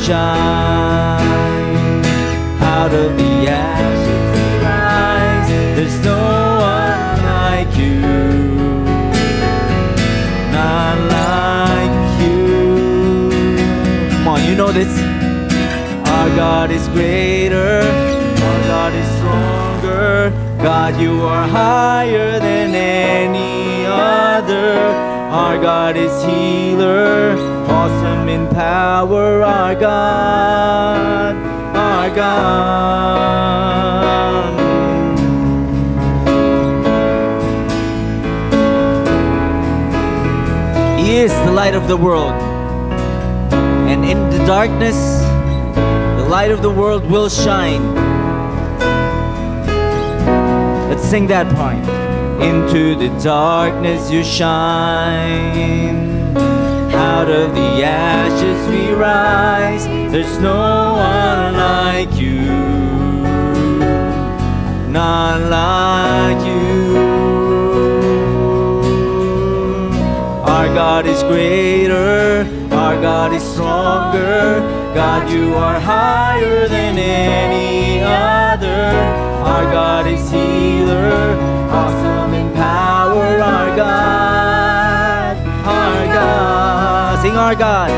shine. Out of the ashes rise. There's no one like you. None like you. Come on, you know this. Our God is greater. Our God is stronger. God, you are higher than any other. Our God is healer, awesome in power. Our God, our God. He is the light of the world. And in the darkness, the light of the world will shine. Let's sing that part. Into the darkness you shine. Out of ashes we rise. There's no one like you. not like you. Our God is greater, our God is stronger. God, you are higher than any other. Our God is healer, sing our God.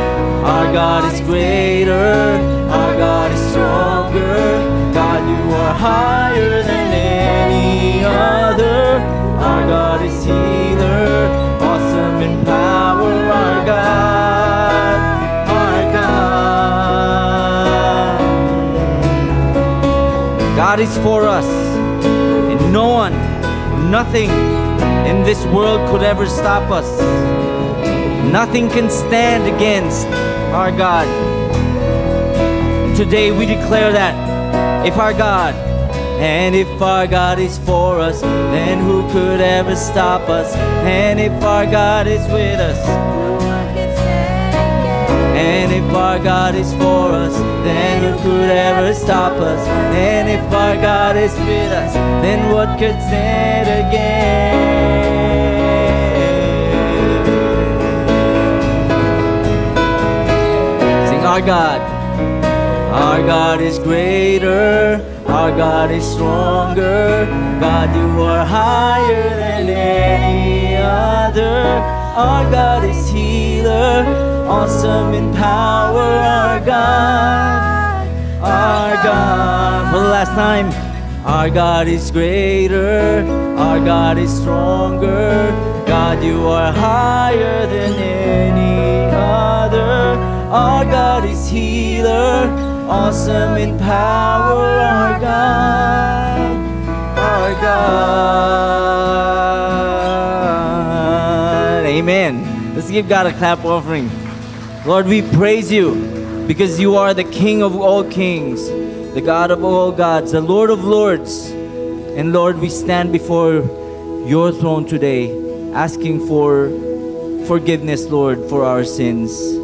Our God is greater, our God is stronger. God, you are higher than any other. Our God is healer, awesome in power. Our God, our God. God is for us, and no one, nothing in this world could ever stop us. Nothing can stand against our God. Today we declare that if our God and if our God is for us, then who could ever stop us? And if our God is with us, and if our God is for us, then who could ever stop us? And if our God is with us, then what could stand again? Our God. Our God is greater, our God is stronger. God, you are higher than any other. Our God is healer, awesome in power. Our God, our God. For the last time, our God is greater, our God is stronger. God, you are higher than any other. Our God is healer, awesome in power. Our God, our God. Amen. Let's give God a clap offering. Lord, we praise you because you are the King of all kings, the God of all gods, the Lord of lords. And Lord, we stand before your throne today asking for forgiveness, Lord, for our sins.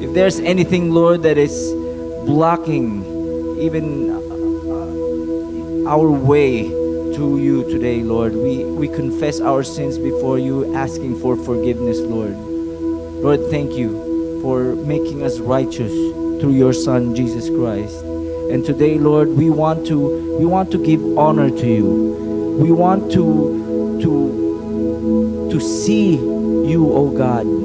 If there's anything, Lord, that is blocking even uh, our way to you today, Lord, we, we confess our sins before you, asking for forgiveness, Lord. Lord, thank you for making us righteous through your Son, Jesus Christ. And today, Lord, we want to we want to give honor to you. We want to to to see you, oh God.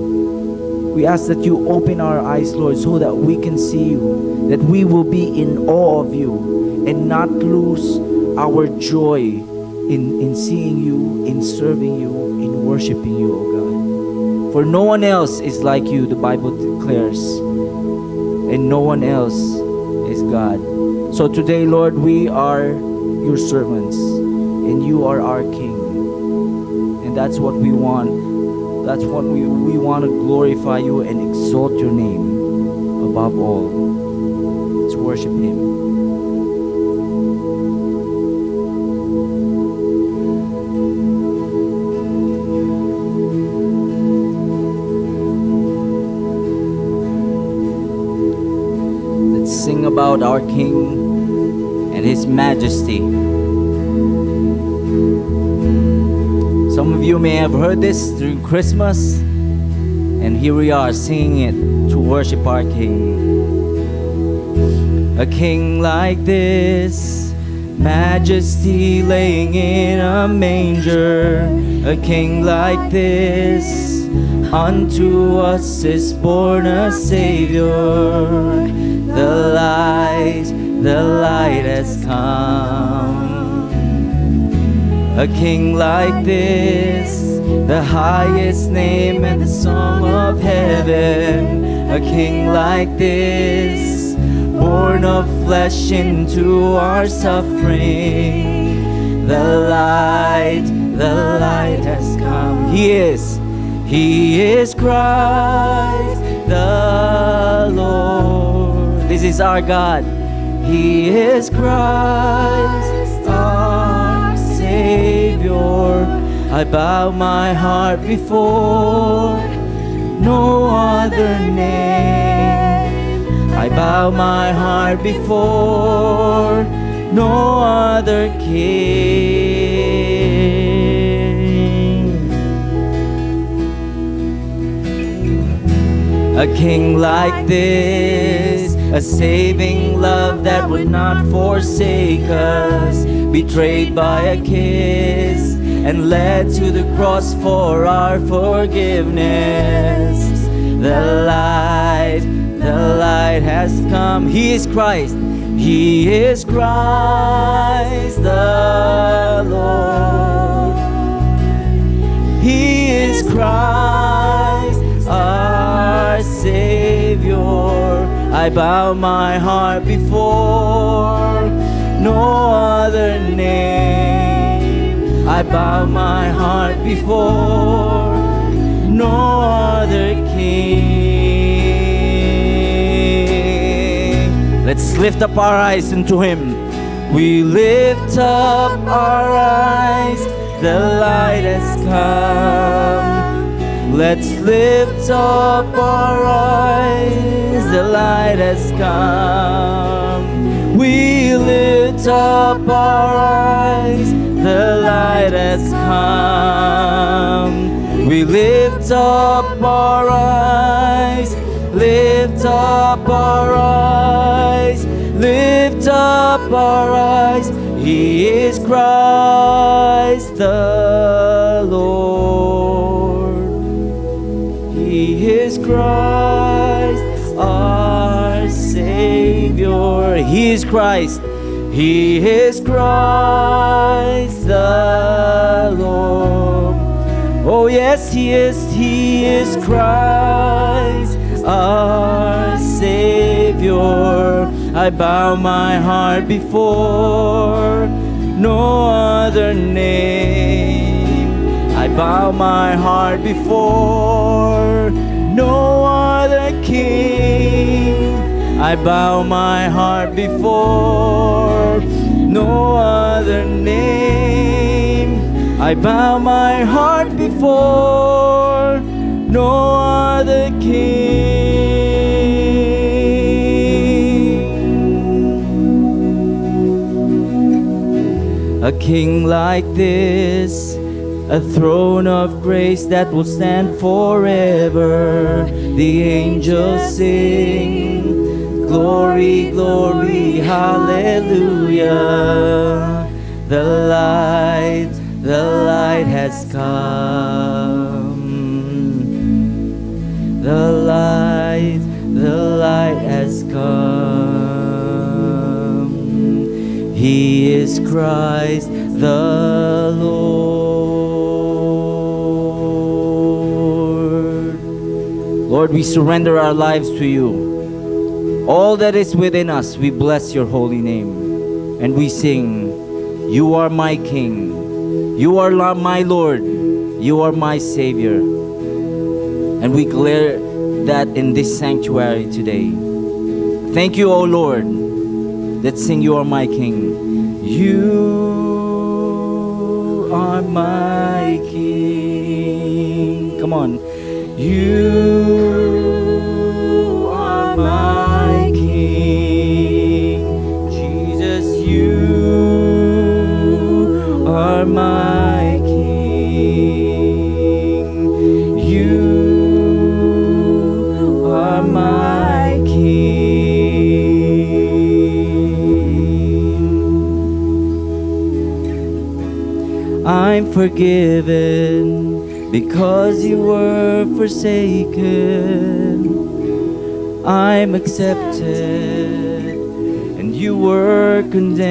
We ask that you open our eyes, Lord, so that we can see you, that we will be in awe of you and not lose our joy in, in seeing you, in serving you, in worshiping you, oh God. For no one else is like you, the Bible declares, and no one else is God. So today, Lord, we are your servants, and you are our King. And that's what we want. That's what we, we want to glorify you and exalt your name above all. Let's worship him. about our King and His majesty. May have heard this during Christmas, and here we are singing it to worship our King. A king like this, majesty laying in a manger. A king like this, unto us is born a Savior. The light, the light has come. A king like this, the highest name and the song of heaven. A king like this, born of flesh into our suffering. The light, the light has come. He is, He is Christ the Lord. This is our God. He is Christ I bow my heart before no other name. I bow my heart before no other king. A king like this, a saving love that would not forsake us, betrayed by a kiss and led to the cross for our forgiveness. The light, the light has come. He is Christ. He is Christ the Lord. He is Christ our Savior. I bow my heart before no other name. I bow my heart before no other king. Let's lift up our eyes unto Him. We lift up our eyes, the light has come. Let's lift up our eyes, the light has come. We lift up our eyes, the light has come. We lift up our eyes, lift up our eyes, lift up our eyes. He is Christ the Lord. Is Christ our Savior. He is Christ. He is Christ the Lord. Oh, yes, He is. He is Christ our Savior. I bow my heart before no other name. I bow my heart before no other king. I bow my heart before no other name. I bow my heart before no other king. A king like this, a throne of grace that will stand forever. The angels sing, Glory, glory, hallelujah. The light, the light has come. The light, the light has come. He is Christ the Lord. Lord, we surrender our lives to you. All that is within us, we bless your holy name. And we sing, You are my King. You are my Lord. You are my Savior. And we declare that in this sanctuary today. Thank you, O Lord. Let's sing, You are my King. You are my King. Come on. You are my King, Jesus. You are my King. You are my King. I'm forgiven because you were forsaken. I'm accepted and you were condemned.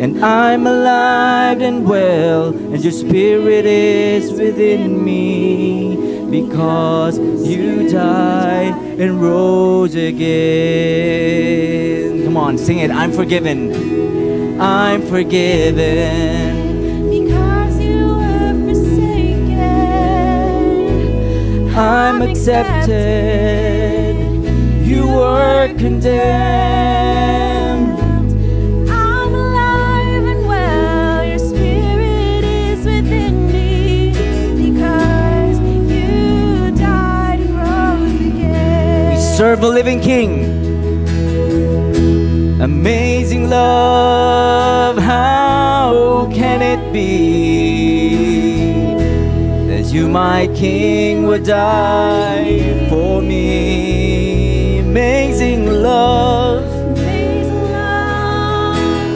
And I'm alive and well, and your spirit is within me because you died and rose again. Come on, sing it. I'm forgiven. I'm forgiven. I'm accepted. You were condemned. I'm alive and well. Your spirit is within me. Because you died and rose again. We serve a living King. Amazing love, how can it be that you, my King, would die for me? Amazing love.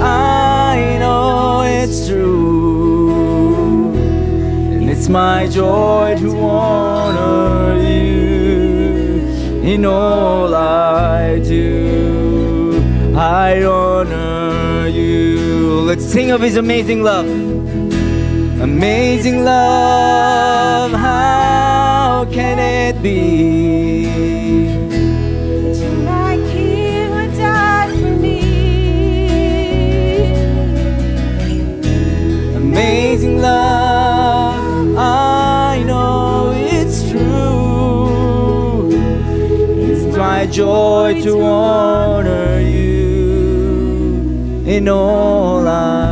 I know it's true, and it's my joy to honor you in all I do. I honor you. Let's sing of His amazing love. Amazing love, how can it be? My King, would die for me. Amazing love, I know it's true. It's my joy to honor you in all I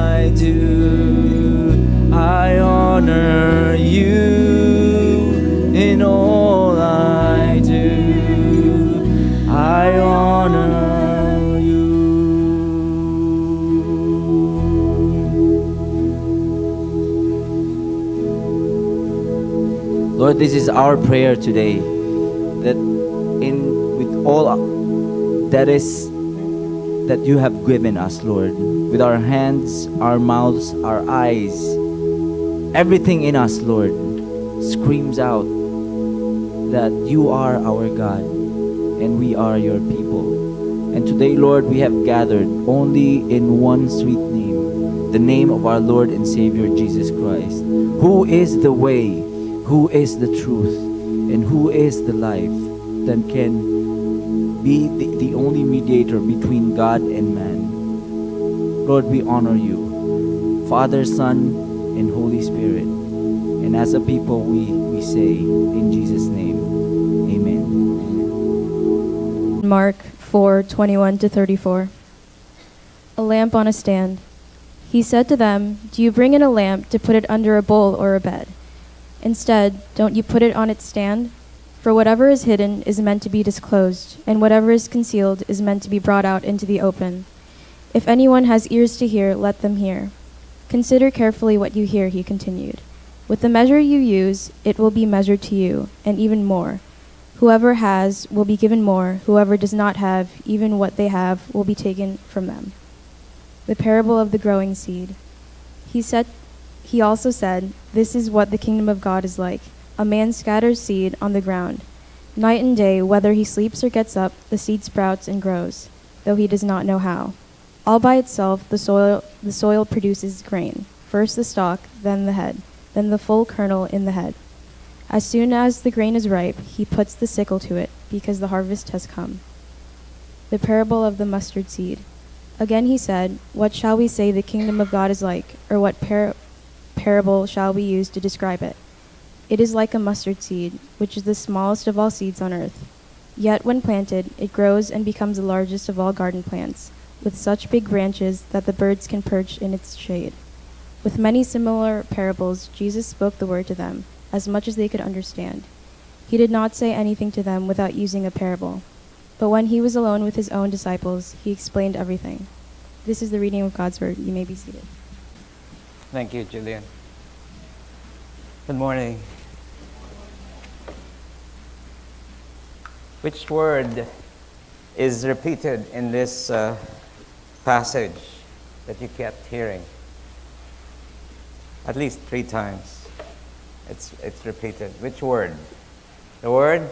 Lord, this is our prayer today that in with all uh, that is that you have given us, Lord, with our hands, our mouths, our eyes, everything in us, Lord, screams out that you are our God and we are your people. And today, Lord, we have gathered only in one sweet name, the name of our Lord and Savior Jesus Christ, who is the way, who is the truth, and who is the life that can be the, the only mediator between God and man. Lord, we honor you, Father, Son, and Holy Spirit. And as a people, we, we say, in Jesus' name, Amen. Mark 4 21 to 34. A lamp on a stand. He said to them, Do you bring in a lamp to put it under a bowl or a bed? Instead, don't you put it on its stand? For whatever is hidden is meant to be disclosed, and whatever is concealed is meant to be brought out into the open. If anyone has ears to hear, let them hear. Consider carefully what you hear, he continued. With the measure you use, it will be measured to you, and even more. Whoever has will be given more, whoever does not have, even what they have, will be taken from them. The parable of the growing seed. He said he also said, This is what the kingdom of God is like. A man scatters seed on the ground. Night and day, whether he sleeps or gets up, the seed sprouts and grows, though he does not know how. All by itself the soil the soil produces grain, first the stalk, then the head, then the full kernel in the head. As soon as the grain is ripe, he puts the sickle to it, because the harvest has come. The parable of the mustard seed. Again he said, What shall we say the kingdom of God is like, or what par- parable shall we use to describe it? It is like a mustard seed, which is the smallest of all seeds on earth. Yet when planted, it grows and becomes the largest of all garden plants, with such big branches that the birds can perch in its shade. With many similar parables, Jesus spoke the word to them, as much as they could understand. He did not say anything to them without using a parable. But when he was alone with his own disciples, he explained everything. This is the reading of God's word. You may be seated. Thank you, Julian. Good morning. Which word is repeated in this uh, passage that you kept hearing? at least three times. It's, it's repeated. Which word? The word?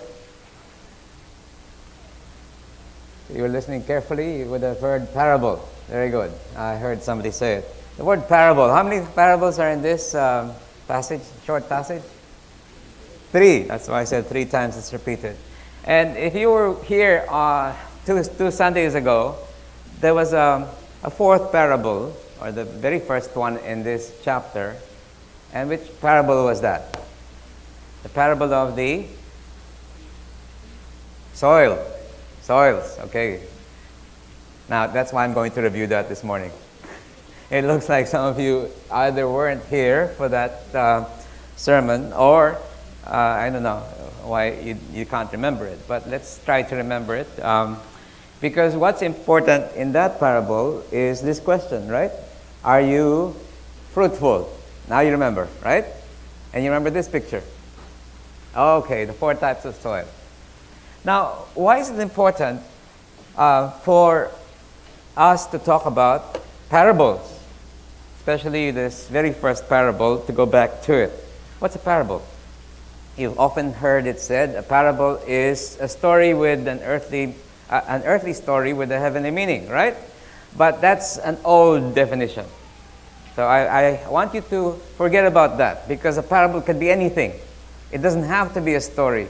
You were listening carefully, you would have heard parable. Very good. I heard somebody say it. The word parable. How many parables are in this um, passage, short passage? Three. That's why I said three times it's repeated. And if you were here uh, two, two Sundays ago, there was a, a fourth parable, or the very first one in this chapter. And which parable was that? The parable of the soil. Soils, okay. Now, that's why I'm going to review that this morning. It looks like some of you either weren't here for that uh, sermon or uh, I don't know why you, you can't remember it, but let's try to remember it. Um, because what's important in that parable is this question, right? Are you fruitful? Now you remember, right? And you remember this picture. Okay, the four types of soil. Now, why is it important uh, for us to talk about parables? Especially this very first parable, to go back to it. What's a parable? You've often heard it said a parable is a story with an earthly, uh, an earthly story with a heavenly meaning, right? But that's an old definition. So I, I want you to forget about that because a parable could be anything. It doesn't have to be a story.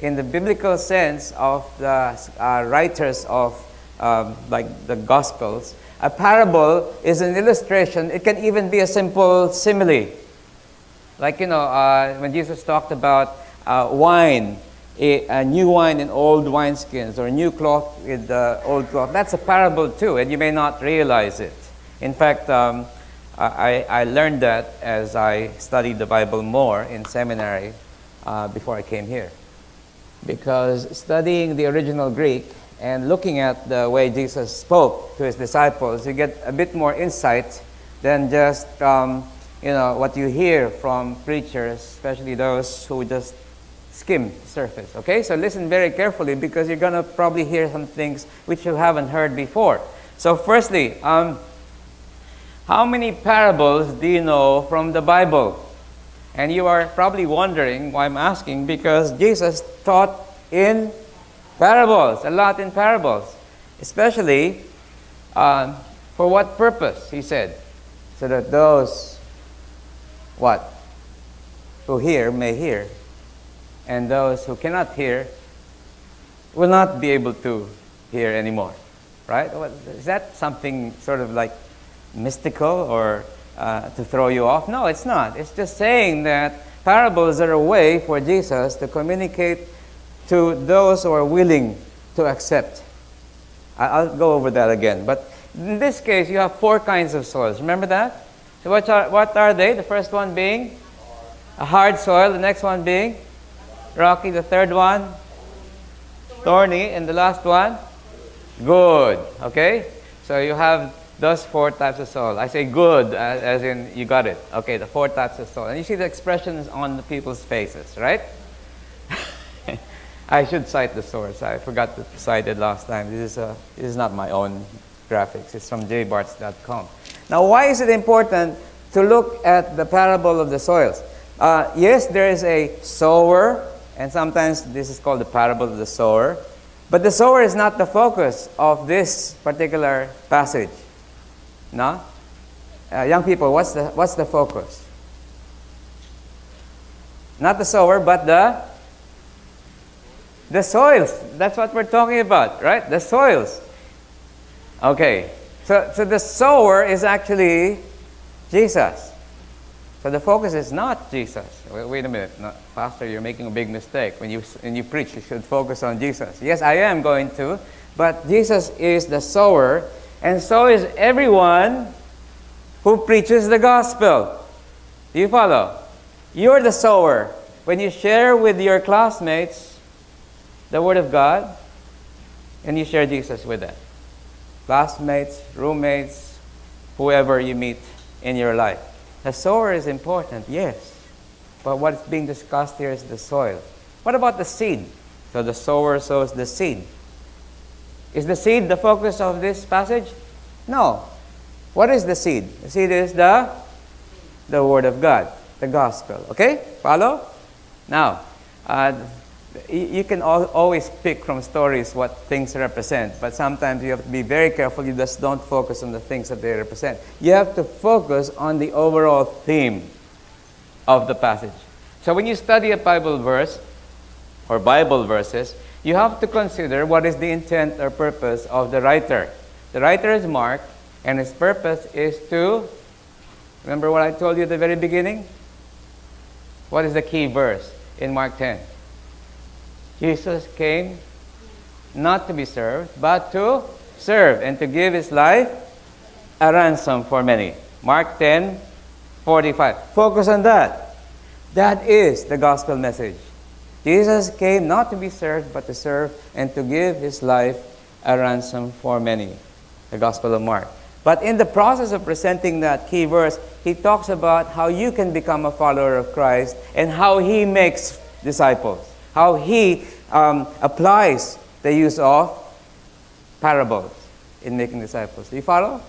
In the biblical sense of the uh, writers of um, like the Gospels, a parable is an illustration. It can even be a simple simile. Like, you know, uh, when Jesus talked about uh, wine, a, a, new wine in old wineskins, or new cloth with uh, old cloth, that's a parable too, and you may not realize it. In fact, um, I, I learned that as I studied the Bible more in seminary uh, before I came here. Because studying the original Greek and looking at the way Jesus spoke to his disciples, you get a bit more insight than just um, you know, what you hear from preachers, especially those who just skim the surface. Okay, so listen very carefully because you're going to probably hear some things which you haven't heard before. So, firstly, um, how many parables do you know from the Bible? And you are probably wondering why I'm asking because Jesus taught in parables, a lot in parables, especially uh, for what purpose, he said, so that those what? Who hear may hear, and those who cannot hear will not be able to hear anymore. Right? Is that something sort of like mystical or uh, to throw you off? No, it's not. It's just saying that parables are a way for Jesus to communicate to those who are willing to accept. I'll go over that again. But in this case, you have four kinds of soils. Remember that? So what are, what are they? The first one being a hard soil, the next one being rocky, the third one thorny, and the last one good. Okay? So you have those four types of soil. I say good as, as in you got it. Okay, the four types of soil. And you see the expressions on the people's faces, right? I should cite the source. I forgot to cite it last time. This is, a, this is not my own graphics. It's from jbarts.com. Now, why is it important to look at the parable of the soils? Uh, yes, there is a sower, and sometimes this is called the parable of the sower. But the sower is not the focus of this particular passage. No? Uh, young people, what's the, what's the focus? Not the sower, but the the soils. That's what we're talking about, right? The soils. Okay. So, so the sower is actually Jesus. So the focus is not Jesus. Wait, wait a minute, no, Pastor, you're making a big mistake. When you, when you preach, you should focus on Jesus. Yes, I am going to, but Jesus is the sower, and so is everyone who preaches the gospel. Do you follow? You're the sower. When you share with your classmates the Word of God, and you share Jesus with them classmates, roommates, whoever you meet in your life. The sower is important, yes. But what's being discussed here is the soil. What about the seed? So the sower sows the seed. Is the seed the focus of this passage? No. What is the seed? The seed is the the Word of God, the Gospel. Okay? Follow? Now, uh, you can al- always pick from stories what things represent, but sometimes you have to be very careful. You just don't focus on the things that they represent. You have to focus on the overall theme of the passage. So when you study a Bible verse or Bible verses, you have to consider what is the intent or purpose of the writer. The writer is Mark, and his purpose is to remember what I told you at the very beginning? What is the key verse in Mark 10? Jesus came not to be served, but to serve and to give his life a ransom for many. Mark 10 45. Focus on that. That is the gospel message. Jesus came not to be served, but to serve and to give his life a ransom for many. The Gospel of Mark. But in the process of presenting that key verse, he talks about how you can become a follower of Christ and how he makes disciples, how he um, applies the use of parables in making disciples. Do you follow?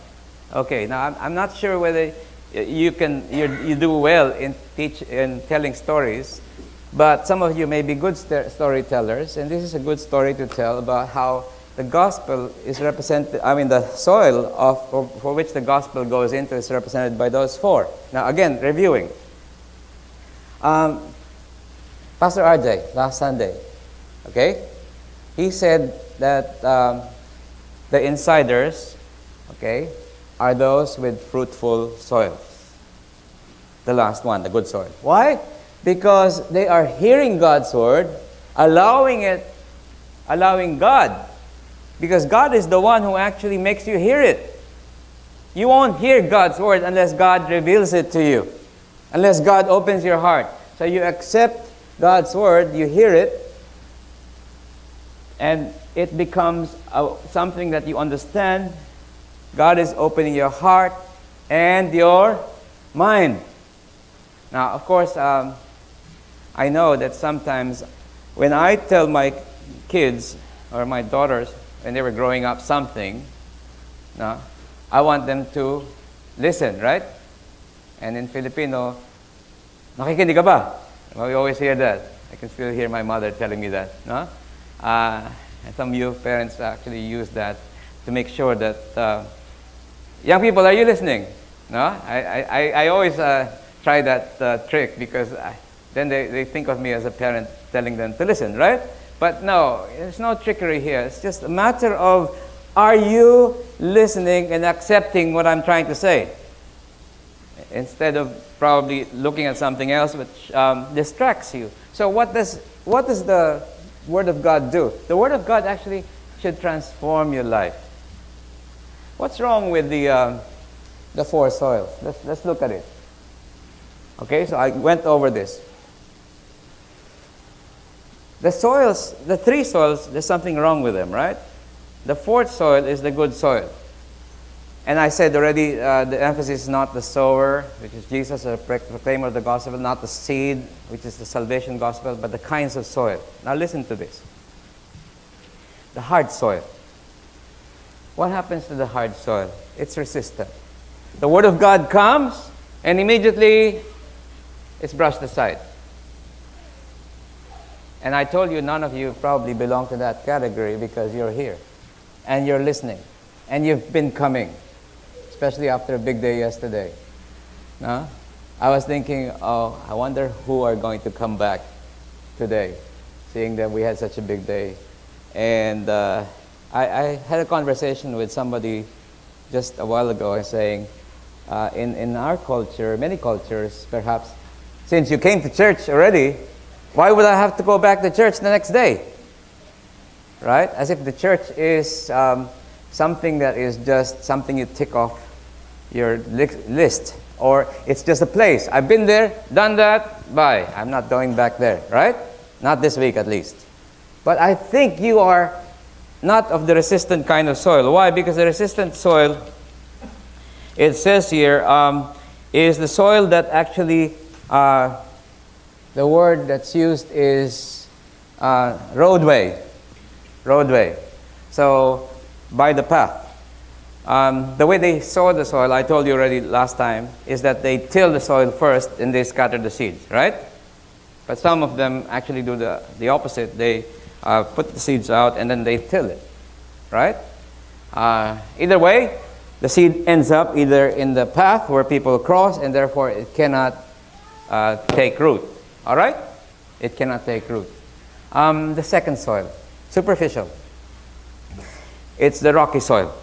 Okay, now I'm, I'm not sure whether you can you do well in teach in telling stories, but some of you may be good st- storytellers, and this is a good story to tell about how the gospel is represented. I mean, the soil of for, for which the gospel goes into is represented by those four. Now, again, reviewing. Um, Pastor RJ last Sunday, okay, he said that um, the insiders, okay, are those with fruitful soils. The last one, the good soil. Why? Because they are hearing God's word, allowing it, allowing God. Because God is the one who actually makes you hear it. You won't hear God's word unless God reveals it to you, unless God opens your heart. So you accept God's word, you hear it, and it becomes uh, something that you understand. God is opening your heart and your mind. Now, of course, um, I know that sometimes when I tell my kids or my daughters when they were growing up something, no, I want them to listen, right? And in Filipino, nakikinig ka ba? Well, we always hear that. I can still hear my mother telling me that. No? Uh, some of you parents actually use that to make sure that uh, young people, are you listening? No? I, I, I always uh, try that uh, trick because I, then they, they think of me as a parent telling them to listen, right? But no, there's no trickery here. It's just a matter of are you listening and accepting what I'm trying to say? Instead of probably looking at something else which um, distracts you. So, what does, what does the Word of God do? The Word of God actually should transform your life. What's wrong with the, um, the four soils? Let's, let's look at it. Okay, so I went over this. The soils, the three soils, there's something wrong with them, right? The fourth soil is the good soil. And I said already, uh, the emphasis is not the sower, which is Jesus, the proclaimer of the gospel, not the seed, which is the salvation gospel, but the kinds of soil. Now listen to this. The hard soil. What happens to the hard soil? It's resistant. The word of God comes, and immediately it's brushed aside. And I told you none of you probably belong to that category because you're here and you're listening and you've been coming, especially after a big day yesterday. No? I was thinking, oh, I wonder who are going to come back today, seeing that we had such a big day. And uh, I, I, had a conversation with somebody just a while ago saying, uh, in, in our culture, many cultures perhaps, since you came to church already, why would I have to go back to church the next day? Right? As if the church is um, something that is just something you tick off your li- list. Or it's just a place. I've been there, done that, bye. I'm not going back there, right? Not this week at least. But I think you are not of the resistant kind of soil. Why? Because the resistant soil, it says here, um, is the soil that actually uh, the word that's used is uh, roadway. Roadway. So, by the path. Um, the way they sow the soil, I told you already last time, is that they till the soil first and they scatter the seeds, right? But some of them actually do the, the opposite. They uh, put the seeds out and then they till it, right? Uh, either way, the seed ends up either in the path where people cross and therefore it cannot uh, take root, all right? It cannot take root. Um, the second soil, superficial. It's the rocky soil.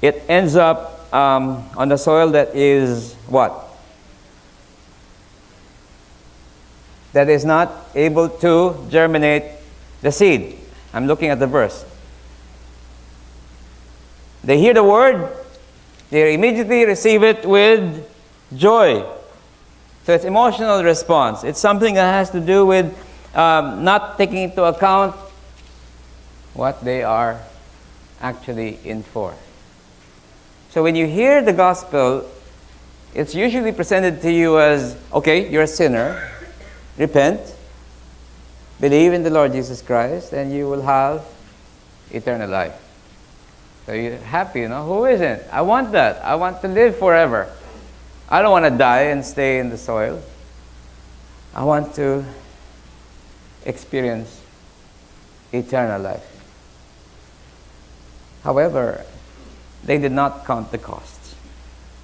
It ends up um, on the soil that is what? That is not able to germinate the seed. I'm looking at the verse. They hear the word, they immediately receive it with joy. So it's emotional response. It's something that has to do with um, not taking into account what they are actually in for. So when you hear the gospel, it's usually presented to you as okay, you're a sinner, repent, believe in the Lord Jesus Christ, and you will have eternal life. So you're happy, you know? Who isn't? I want that. I want to live forever. I don't want to die and stay in the soil. I want to experience eternal life. However, they did not count the costs.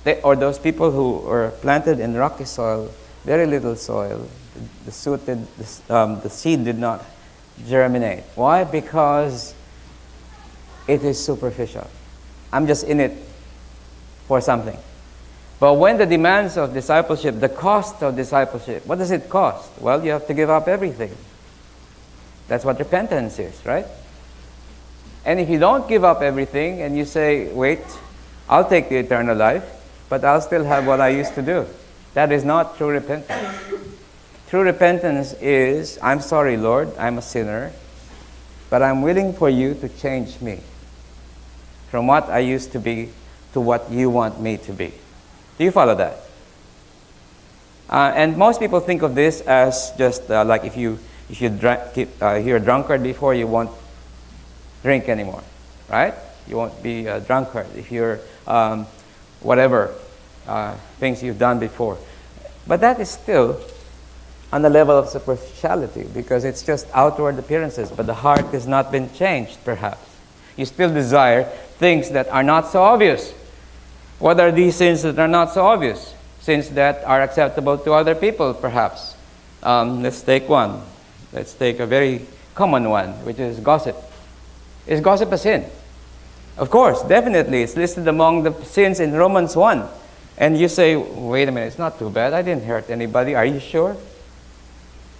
They, or those people who were planted in rocky soil, very little soil, the, suited, the, um, the seed did not germinate. Why? Because it is superficial. I'm just in it for something. But when the demands of discipleship, the cost of discipleship, what does it cost? Well, you have to give up everything. That's what repentance is, right? And if you don't give up everything and you say, wait, I'll take the eternal life, but I'll still have what I used to do, that is not true repentance. True repentance is, I'm sorry, Lord, I'm a sinner, but I'm willing for you to change me from what I used to be to what you want me to be. Do you follow that? Uh, and most people think of this as just uh, like if you if you drank, uh, you're a drunkard before, you won't drink anymore, right? You won't be a drunkard if you're um, whatever uh, things you've done before. But that is still on the level of superficiality because it's just outward appearances, but the heart has not been changed, perhaps. You still desire things that are not so obvious. What are these sins that are not so obvious? Sins that are acceptable to other people, perhaps. Um, let's take one. Let's take a very common one, which is gossip. Is gossip a sin? Of course, definitely. It's listed among the sins in Romans 1. And you say, wait a minute, it's not too bad. I didn't hurt anybody. Are you sure?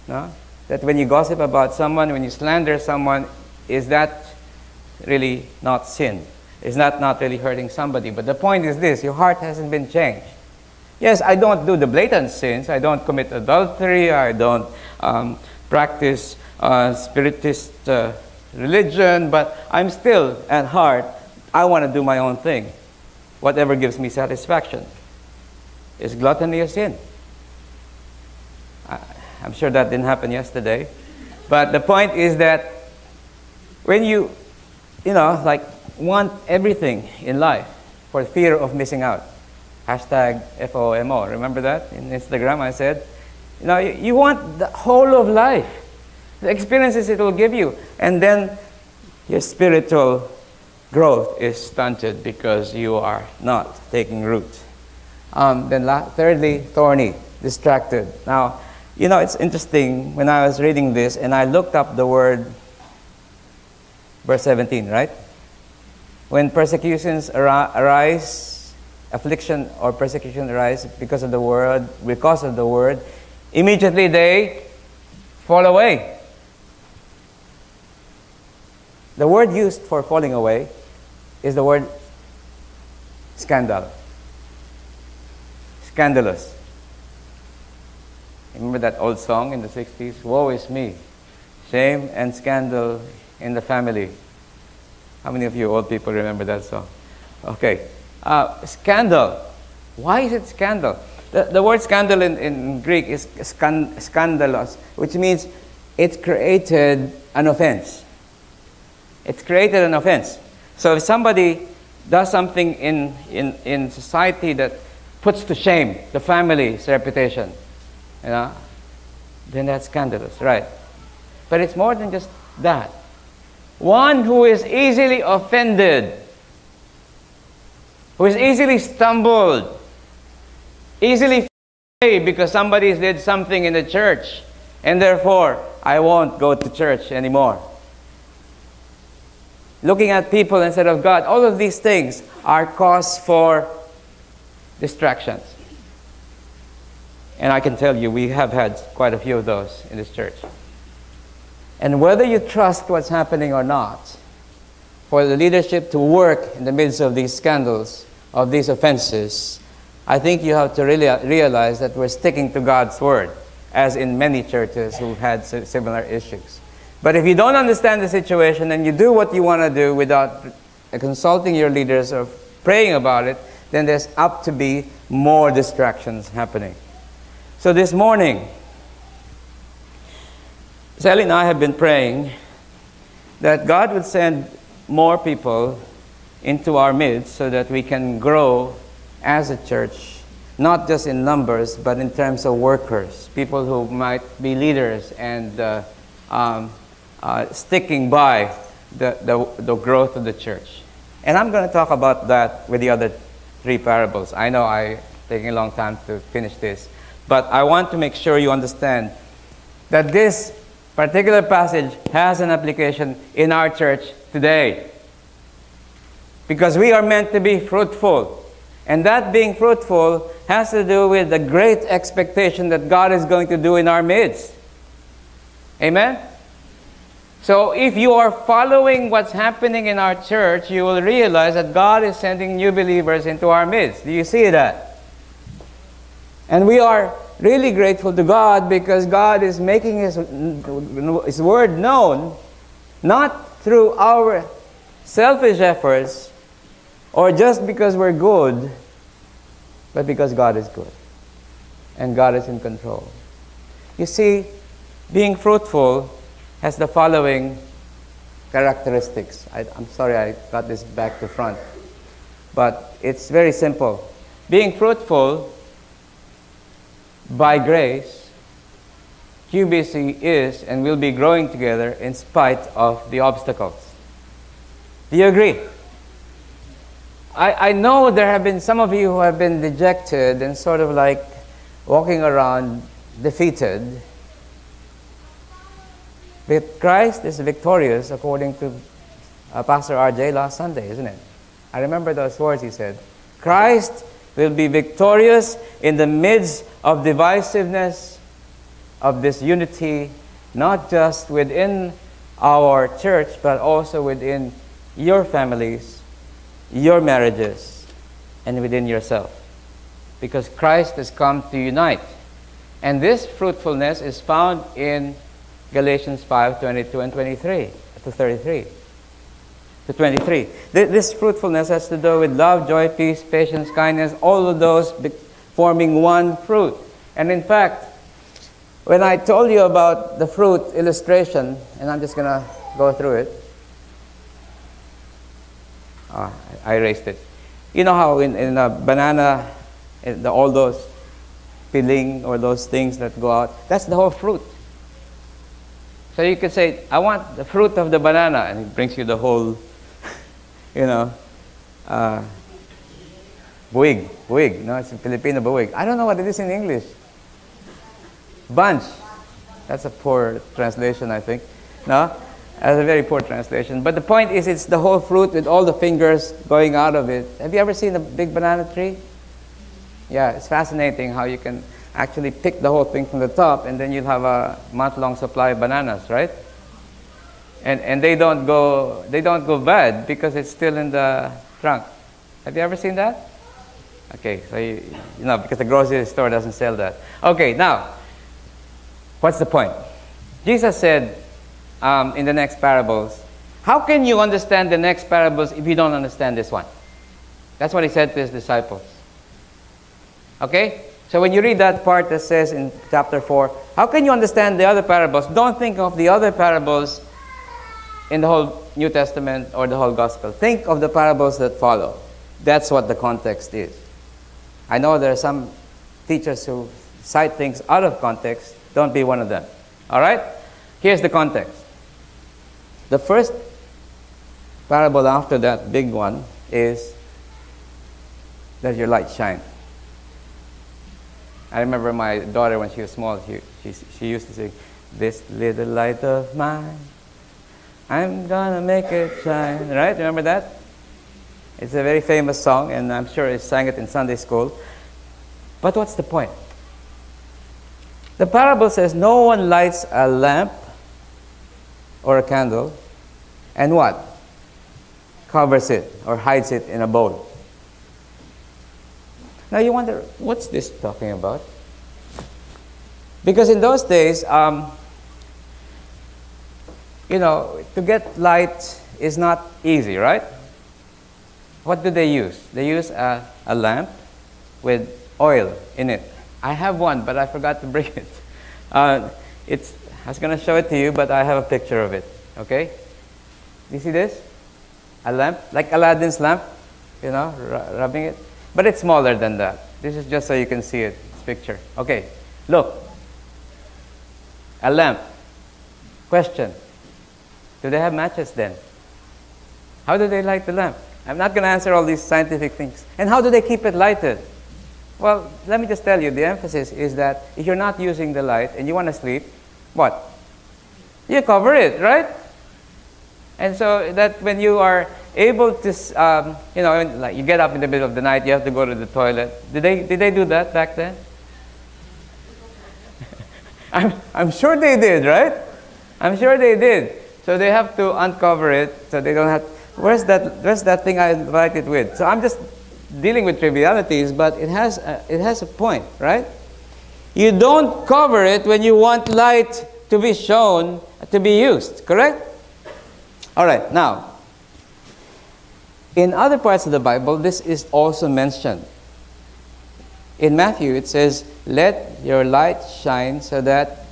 No? That when you gossip about someone, when you slander someone, is that really not sin? Is that not really hurting somebody? But the point is this your heart hasn't been changed. Yes, I don't do the blatant sins. I don't commit adultery. I don't um, practice uh, spiritist uh, religion, but I'm still at heart, I want to do my own thing. Whatever gives me satisfaction. Is gluttony a sin? I'm sure that didn't happen yesterday. But the point is that when you, you know, like want everything in life for fear of missing out, hashtag FOMO, remember that in Instagram I said, you know, you want the whole of life the experiences it will give you. And then your spiritual growth is stunted because you are not taking root. Um, then, thirdly, thorny, distracted. Now, you know, it's interesting when I was reading this and I looked up the word, verse 17, right? When persecutions ar- arise, affliction or persecution arise because of the word, because of the word, immediately they fall away. The word used for falling away is the word scandal. Scandalous. Remember that old song in the 60s? Woe is me. Shame and scandal in the family. How many of you old people remember that song? Okay. Uh, scandal. Why is it scandal? The, the word scandal in, in Greek is scan, scandalous, which means it created an offense. It's created an offense. So if somebody does something in, in, in society that puts to shame the family's reputation, you know, then that's scandalous, right? But it's more than just that. One who is easily offended, who is easily stumbled, easily because somebody did something in the church, and therefore I won't go to church anymore. Looking at people instead of God, all of these things are cause for distractions. And I can tell you, we have had quite a few of those in this church. And whether you trust what's happening or not, for the leadership to work in the midst of these scandals, of these offenses, I think you have to really realize that we're sticking to God's word, as in many churches who've had similar issues. But if you don't understand the situation and you do what you want to do without consulting your leaders or praying about it, then there's up to be more distractions happening. So this morning, Sally and I have been praying that God would send more people into our midst so that we can grow as a church, not just in numbers, but in terms of workers, people who might be leaders and uh, um, uh, sticking by the, the, the growth of the church. And I'm going to talk about that with the other three parables. I know I'm taking a long time to finish this, but I want to make sure you understand that this particular passage has an application in our church today. Because we are meant to be fruitful. And that being fruitful has to do with the great expectation that God is going to do in our midst. Amen? So if you are following what's happening in our church, you will realize that God is sending new believers into our midst. Do you see that? And we are really grateful to God because God is making His, His Word known not through our selfish efforts or just because we're good, but because God is good and God is in control. You see, being fruitful has the following characteristics. I, am sorry I got this back to front, but it's very simple. Being fruitful by grace, QBC is and will be growing together in spite of the obstacles. Do you agree? I, I know there have been some of you who have been dejected and sort of like walking around defeated. But Christ is victorious according to uh, Pastor RJ last Sunday, isn't it? I remember those words he said. Christ will be victorious in the midst of divisiveness, of disunity, not just within our church, but also within your families, your marriages, and within yourself. Because Christ has come to unite. And this fruitfulness is found in Galatians 5 22 and 23 to 33 to 23. This fruitfulness has to do with love, joy, peace, patience, kindness, all of those forming one fruit. And in fact, when I told you about the fruit illustration, and I'm just going to go through it. Oh, I erased it. You know how in, in a banana, in the, all those peeling or those things that go out, that's the whole fruit. So you could say, I want the fruit of the banana, and it brings you the whole you know, uh, buig, buig, no, it's in Filipino buig. I don't know what it is in English. Bunch. That's a poor translation, I think. No? That's a very poor translation. But the point is, it's the whole fruit with all the fingers going out of it. Have you ever seen a big banana tree? Yeah, it's fascinating how you can actually pick the whole thing from the top and then you'll have a month long supply of bananas, right? and, and they don't go they don't go bad because it's still in the trunk. Have you ever seen that? Okay, so you, you know because the grocery store doesn't sell that. Okay, now what's the point? Jesus said um, in the next parables, how can you understand the next parables if you don't understand this one? That's what he said to his disciples. Okay? So when you read that part that says in chapter 4, how can you understand the other parables? Don't think of the other parables in the whole New Testament or the whole gospel. Think of the parables that follow. That's what the context is. I know there are some teachers who cite things out of context. Don't be one of them. All right? Here's the context. The first parable after that big one is let your light shine. I remember my daughter when she was small, she, she, she used to sing, This little light of mine, I'm gonna make it shine. Right? Remember that? It's a very famous song, and I'm sure I sang it in Sunday school. But what's the point? The parable says no one lights a lamp or a candle and what? Covers it or hides it in a bowl. Now you wonder, what's this talking about? Because in those days, um, you know, to get light is not easy, right? What do they use? They use a, a lamp with oil in it. I have one, but I forgot to bring it. Uh, it's, I was going to show it to you, but I have a picture of it. Okay? You see this? A lamp, like Aladdin's lamp, you know, rubbing it. But it's smaller than that. This is just so you can see it, this picture. Okay, look. A lamp. Question. Do they have matches then? How do they light the lamp? I'm not going to answer all these scientific things. And how do they keep it lighted? Well, let me just tell you, the emphasis is that if you're not using the light and you want to sleep, what? You cover it, right? And so that when you are able to, um, you know, like you get up in the middle of the night, you have to go to the toilet. Did they, did they do that back then? I'm, I'm sure they did, right? I'm sure they did. So they have to uncover it so they don't have. Where's that, where's that thing I write it with? So I'm just dealing with trivialities, but it has a, it has a point, right? You don't cover it when you want light to be shown, to be used, correct? All right, now, in other parts of the Bible, this is also mentioned. In Matthew, it says, Let your light shine so that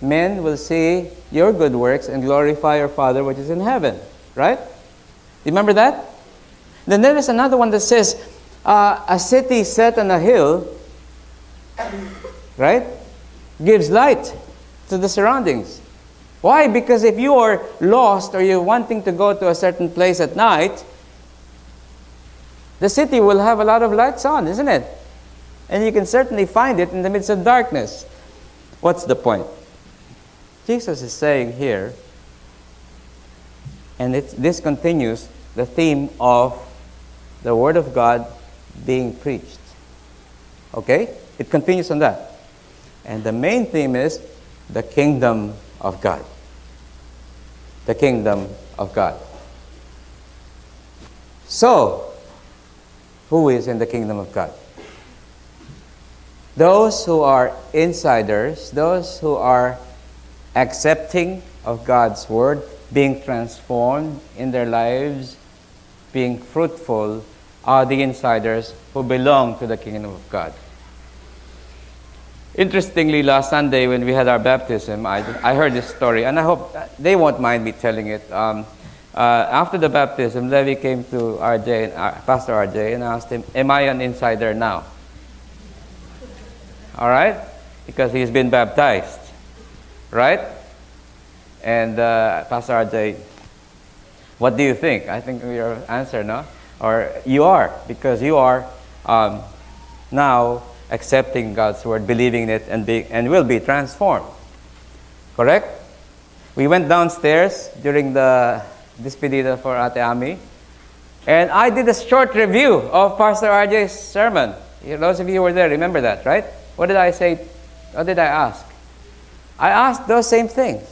men will see your good works and glorify your Father which is in heaven. Right? Remember that? Then there is another one that says, uh, A city set on a hill, right, gives light to the surroundings. Why? Because if you are lost or you're wanting to go to a certain place at night, the city will have a lot of lights on, isn't it? And you can certainly find it in the midst of darkness. What's the point? Jesus is saying here, and this continues the theme of the Word of God being preached. Okay? It continues on that. And the main theme is the kingdom of God the kingdom of God. So, who is in the kingdom of God? Those who are insiders, those who are accepting of God's word, being transformed in their lives, being fruitful, are the insiders who belong to the kingdom of God. Interestingly, last Sunday when we had our baptism, I, I heard this story, and I hope they won't mind me telling it. Um, uh, after the baptism, Levi came to RJ, uh, Pastor RJ, and asked him, Am I an insider now? All right? Because he's been baptized. Right? And uh, Pastor RJ, what do you think? I think your answer, no? Or you are, because you are um, now accepting God's word, believing in it, and, be, and will be transformed. Correct? We went downstairs during the Despedida for Ate Ami, and I did a short review of Pastor RJ's sermon. Those of you who were there remember that, right? What did I say? What did I ask? I asked those same things.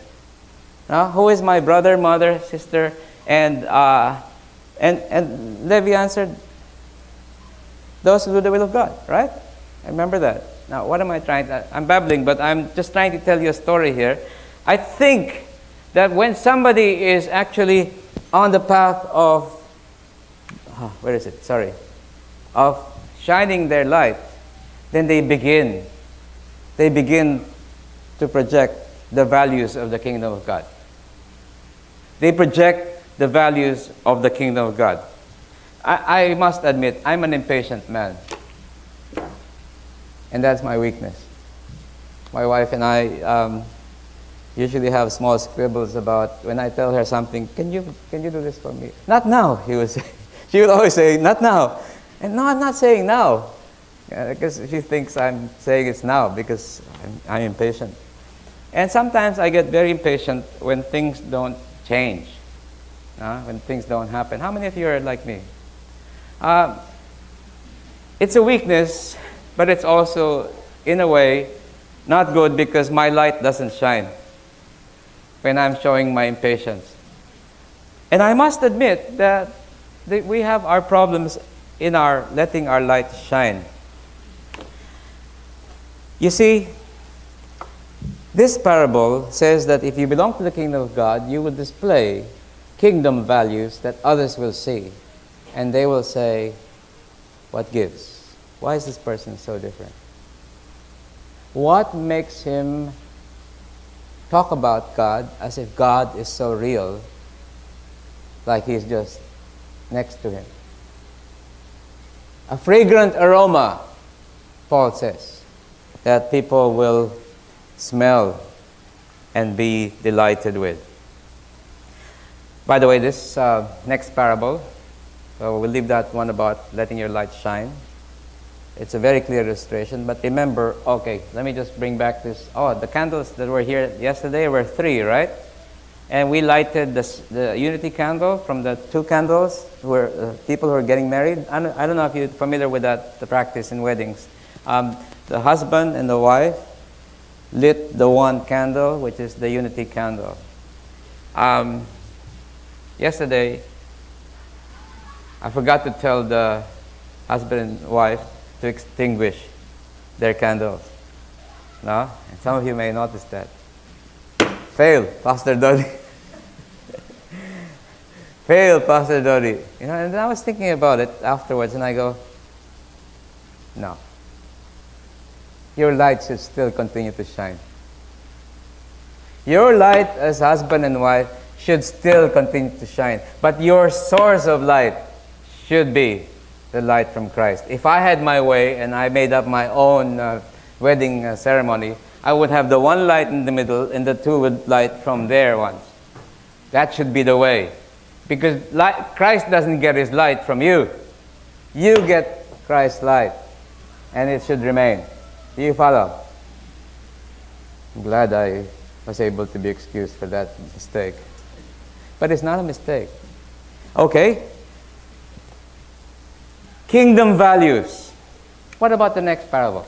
Uh, who is my brother, mother, sister? And, uh, and, and Levi answered, those who do the will of God, right? I remember that. Now, what am I trying to? I'm babbling, but I'm just trying to tell you a story here. I think that when somebody is actually on the path of, oh, where is it? Sorry, of shining their light, then they begin, they begin to project the values of the kingdom of God. They project the values of the kingdom of God. I, I must admit, I'm an impatient man. And that's my weakness. My wife and I um, usually have small squibbles about when I tell her something, can you, can you do this for me? Not now, he would say. She would always say, not now. And no, I'm not saying now. Because she thinks I'm saying it's now because I'm, I'm impatient. And sometimes I get very impatient when things don't change, uh, when things don't happen. How many of you are like me? Uh, it's a weakness, but it's also, in a way, not good because my light doesn't shine when I'm showing my impatience. And I must admit that we have our problems in our letting our light shine. You see, this parable says that if you belong to the kingdom of God, you will display kingdom values that others will see. And they will say, What gives? Why is this person so different? What makes him talk about God as if God is so real, like he's just next to him. A fragrant aroma, Paul says, that people will smell and be delighted with. By the way, this uh, next parable, so we'll leave that one about letting your light shine. It's a very clear illustration, but remember, okay, let me just bring back this. Oh, the candles that were here yesterday were three, right? and we lighted the, the unity candle from the two candles who uh, people who are getting married. I don't, I don't, know if you're familiar with that, the practice in weddings. Um, the husband and the wife lit the one candle, which is the unity candle. Um, yesterday, I forgot to tell the husband and wife to extinguish their candles. No? And some of you may notice that. Fail, Pastor Dodie. Fail, Pastor Dodie. You know, and I was thinking about it afterwards, and I go, no. Your light should still continue to shine. Your light as husband and wife should still continue to shine. But your source of light should be the light from Christ. If I had my way and I made up my own uh, wedding uh, ceremony, I would have the one light in the middle and the two would light from there once. That should be the way. Because light, Christ doesn't get his light from you. You get Christ's light. And it should remain. Do you follow? I'm glad I was able to be excused for that mistake. But it's not a mistake. Okay? Kingdom values. What about the next parable?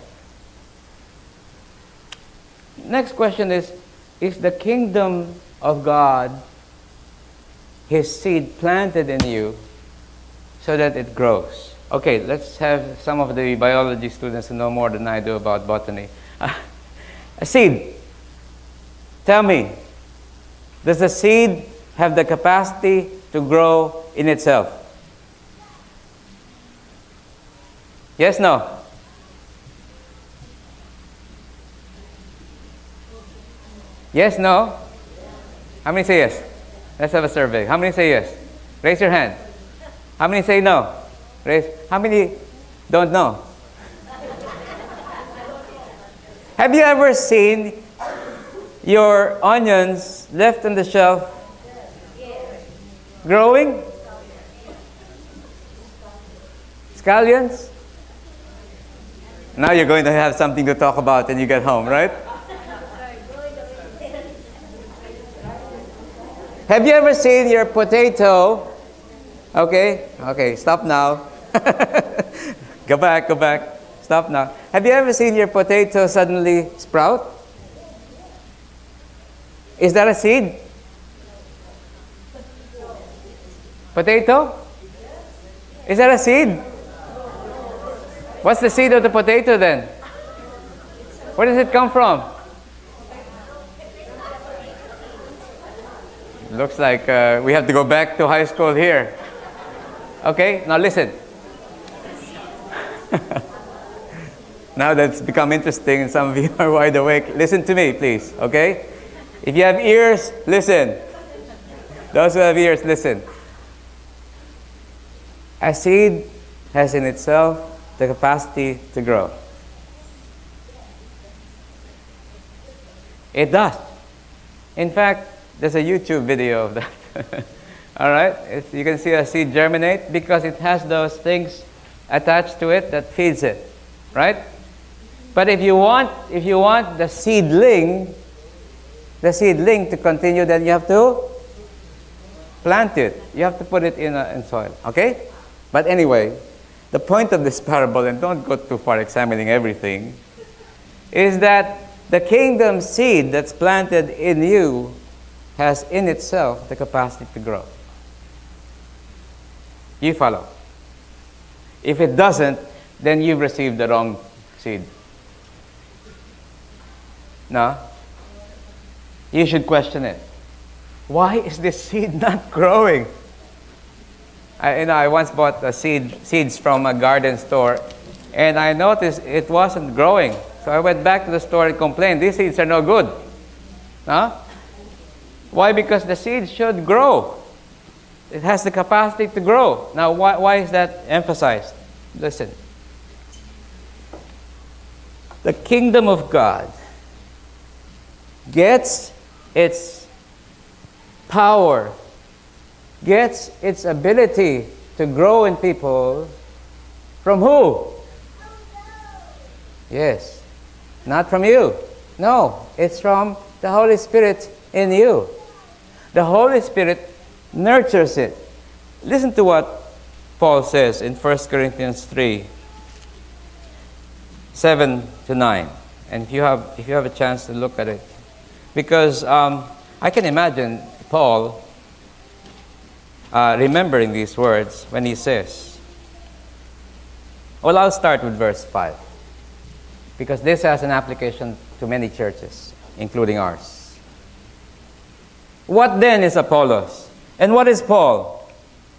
Next question is Is the kingdom of God his seed planted in you so that it grows. Okay, let's have some of the biology students who know more than I do about botany. a seed. Tell me, does a seed have the capacity to grow in itself? Yes, no? Yes, no? How many say yes? Let's have a survey. How many say yes? Raise your hand. How many say no? Raise. How many don't know? Have you ever seen your onions left on the shelf growing? Scallions? Now you're going to have something to talk about when you get home, right? Have you ever seen your potato? Okay, okay, stop now. go back, go back. Stop now. Have you ever seen your potato suddenly sprout? Is that a seed? Potato? Is that a seed? What's the seed of the potato then? Where does it come from? Looks like uh, we have to go back to high school here. Okay, now listen. now that's become interesting and some of you are wide awake. Listen to me, please, okay? If you have ears, listen. Those who have ears, listen. A seed has in itself the capacity to grow. It does. In fact, there's a YouTube video of that. All right? It's, you can see a seed germinate because it has those things attached to it that feeds it. Right? But if you want, if you want the seedling, the seedling to continue, then you have to plant it. You have to put it in, a, in soil. Okay? But anyway, the point of this parable, and don't go too far examining everything, is that the kingdom seed that's planted in you has in itself the capacity to grow. You follow. If it doesn't, then you've received the wrong seed. No? You should question it. Why is this seed not growing? I, you know, I once bought a seed, seeds from a garden store, and I noticed it wasn't growing. So I went back to the store and complained, these seeds are no good. Huh? Why? Because the seeds should grow. It has the capacity to grow. Now, why, why is that emphasized? Listen. The kingdom of God gets its power, gets its ability to grow in people from who? Yes. Not from you. No, it's from the Holy Spirit in you. The Holy Spirit nurtures it. Listen to what Paul says in 1 Corinthians 3 7 to 9. And if you have, if you have a chance to look at it, because um, I can imagine Paul uh, remembering these words when he says, Well, I'll start with verse 5 because this has an application to many churches, including ours. What then is Apollos? And what is Paul?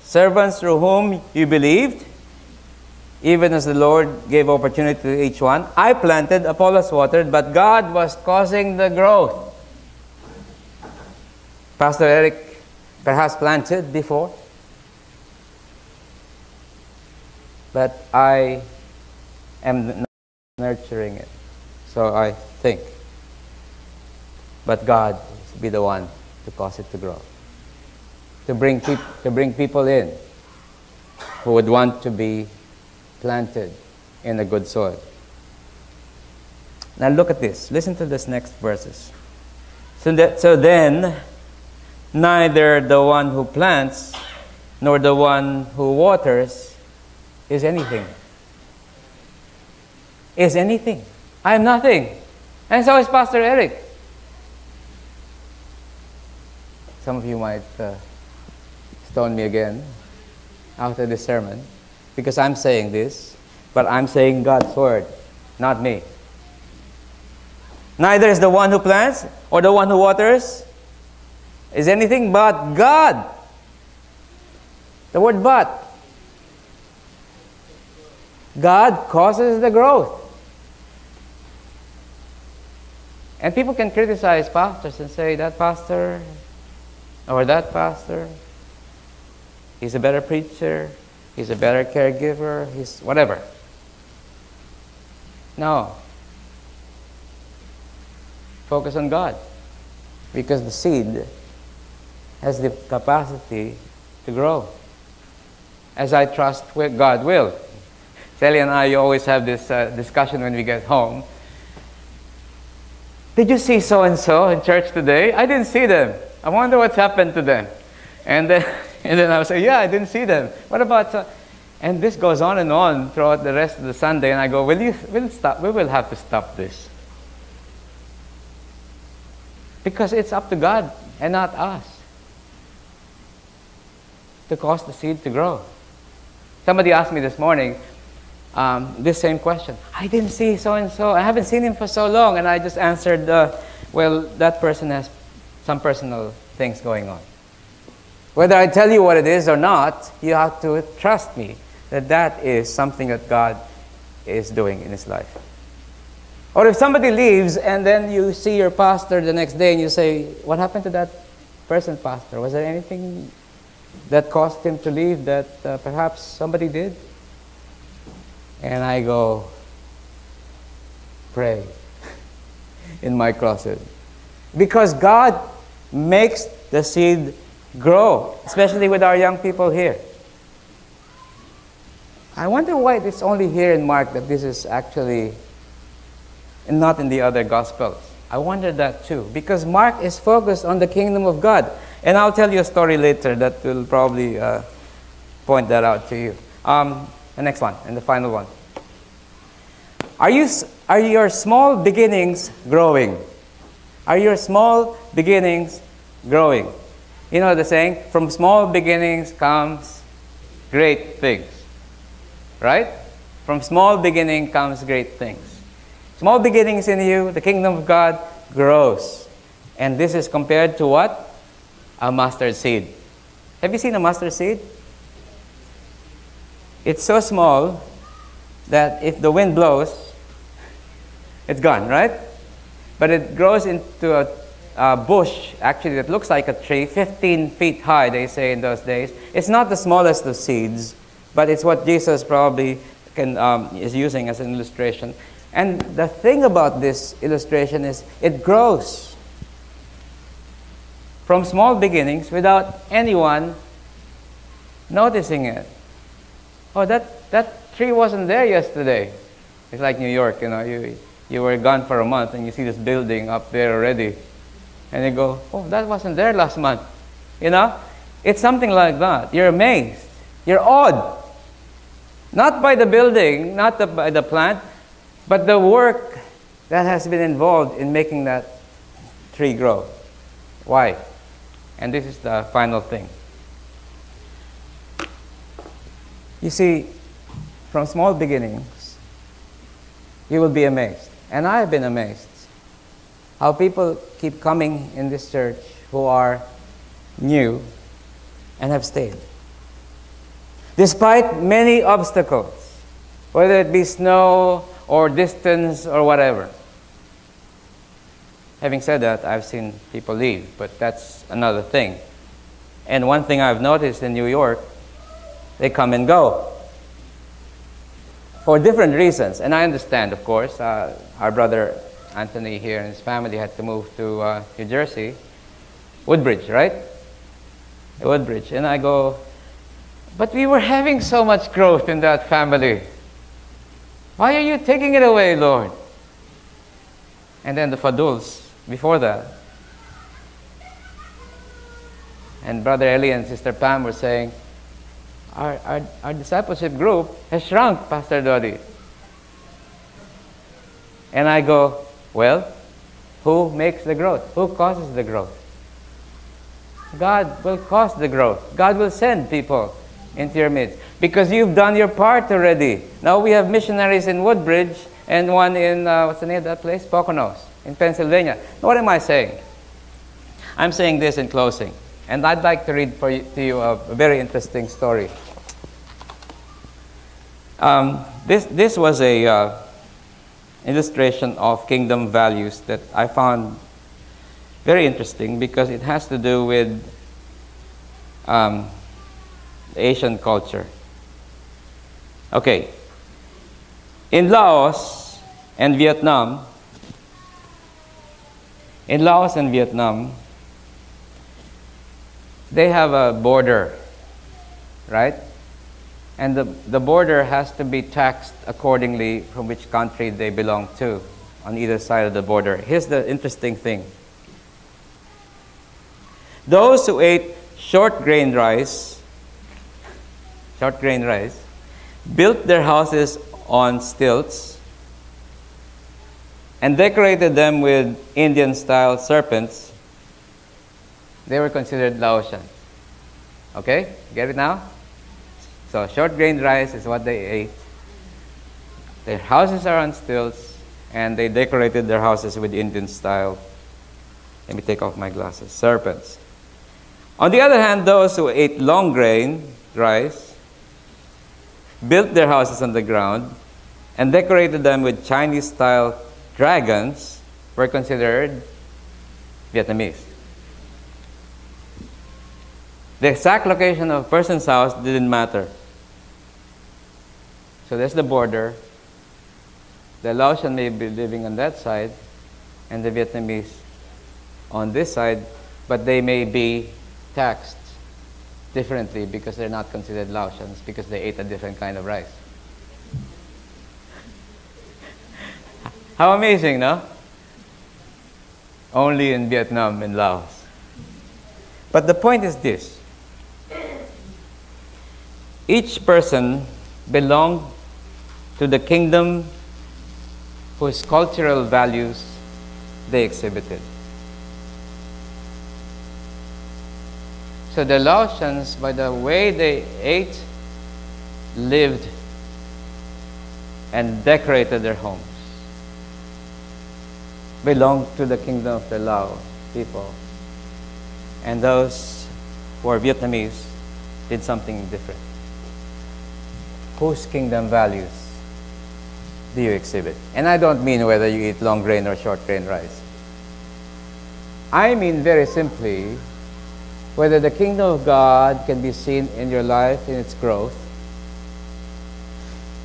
Servants through whom you believed, even as the Lord gave opportunity to each one. I planted, Apollos watered, but God was causing the growth. Pastor Eric perhaps planted before, but I am nurturing it. So I think. But God be the one to cause it to grow. To bring, peop- to bring people in who would want to be planted in a good soil. Now look at this. Listen to this next verses. So, that, so then, neither the one who plants nor the one who waters is anything. Is anything. I am nothing. And so is Pastor Eric. Some of you might uh, stone me again after this sermon because I'm saying this, but I'm saying God's word, not me. Neither is the one who plants or the one who waters is anything but God. The word but. God causes the growth. And people can criticize pastors and say, that pastor or that pastor, he's a better preacher, he's a better caregiver, he's whatever. No. Focus on God. Because the seed has the capacity to grow. As I trust God will. Sally and I always have this uh, discussion when we get home. Did you see so and so in church today? I didn't see them. I wonder what's happened to them. And then, and then I would say, Yeah, I didn't see them. What about so? And this goes on and on throughout the rest of the Sunday. And I go, Will you will stop? We will have to stop this. Because it's up to God and not us to cause the seed to grow. Somebody asked me this morning um, this same question. I didn't see so and so. I haven't seen him for so long. And I just answered, uh, well, that person has some personal things going on. Whether I tell you what it is or not, you have to trust me that that is something that God is doing in his life. Or if somebody leaves and then you see your pastor the next day and you say, What happened to that person, pastor, was there anything that caused him to leave that uh, perhaps somebody did? And I go, pray in my closet. Because God makes the seed grow, especially with our young people here. I wonder why it's only here in Mark that this is actually and not in the other Gospels. I wonder that too, because Mark is focused on the kingdom of God. And I'll tell you a story later that will probably uh, point that out to you. Um, the next one, and the final one. Are, you, are your small beginnings growing? Are your small beginnings growing? You know the saying, from small beginnings comes great things. Right? From small beginning comes great things. Small beginnings in you, the kingdom of God grows. And this is compared to what? A mustard seed. Have you seen a mustard seed? It's so small that if the wind blows, it's gone, right? But it grows into a, a bush, actually, that looks like a tree, 15 feet high, they say in those days. It's not the smallest of seeds, but it's what Jesus probably can, um, is using as an illustration. And the thing about this illustration is it grows from small beginnings without anyone noticing it. Oh, that, that tree wasn't there yesterday. It's like New York, you know, you, you were gone for a month and you see this building up there already. And you go, oh, that wasn't there last month. You know? It's something like that. You're amazed. You're awed. Not by the building, not the, by the plant, but the work that has been involved in making that tree grow. Why? And this is the final thing. You see, from small beginnings, you will be amazed. And I have been amazed how people keep coming in this church who are new and have stayed. Despite many obstacles, whether it be snow or distance or whatever. Having said that, I've seen people leave, but that's another thing. And one thing I've noticed in New York, they come and go for different reasons. And I understand, of course. Uh, our brother Anthony here and his family had to move to uh, New Jersey, Woodbridge, right? Woodbridge. And I go, but we were having so much growth in that family. Why are you taking it away, Lord? And then the Faduls before that. And Brother Eli and Sister Pam were saying, our, our, our discipleship group has shrunk, Pastor Dodie. And I go, well, who makes the growth? Who causes the growth? God will cause the growth. God will send people into your midst because you've done your part already. Now we have missionaries in Woodbridge and one in, uh, what's the name of that place? Poconos in Pennsylvania. What am I saying? I'm saying this in closing. And I'd like to read for you, to you a, very interesting story. Um, this, this was a uh, illustration of kingdom values that I found very interesting because it has to do with um, Asian culture. Okay. In Laos and Vietnam, in Laos and Vietnam, they have a border, right? And the, the border has to be taxed accordingly from which country they belong to on either side of the border. Here's the interesting thing those who ate short grain rice, short grain rice, built their houses on stilts and decorated them with Indian style serpents, they were considered Laotian. Okay? Get it now? So, short grain rice is what they ate. Their houses are on stilts, and they decorated their houses with Indian style. Let me take off my glasses. Serpents. On the other hand, those who ate long grain rice built their houses on the ground and decorated them with Chinese style dragons were considered Vietnamese. The exact location of a person's house didn't matter. So there's the border. The Laotian may be living on that side, and the Vietnamese on this side, but they may be taxed differently because they're not considered Laotians because they ate a different kind of rice. How amazing, no? Only in Vietnam and Laos. But the point is this each person belonged to the kingdom whose cultural values they exhibited. So the Laotians, by the way they ate, lived, and decorated their homes, belonged to the kingdom of the Lao people. And those who are Vietnamese did something different. Whose kingdom values do you exhibit? And I don't mean whether you eat long grain or short grain rice. I mean very simply whether the kingdom of God can be seen in your life in its growth,